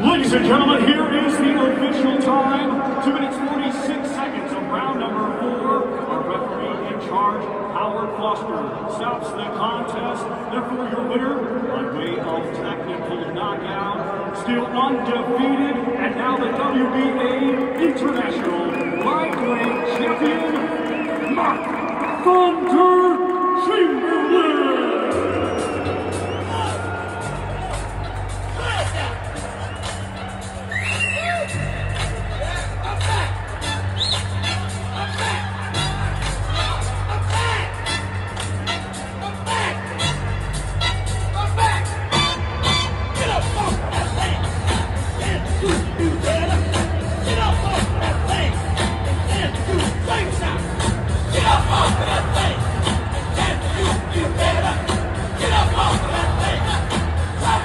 Ladies and gentlemen, here is the official time. Two minutes, 46 seconds of round number four. Our referee in charge, Howard Foster, stops the contest. Therefore, your winner, by way of technical knockout, still undefeated, and now the WBA International Lightweight Champion, Mark Thunder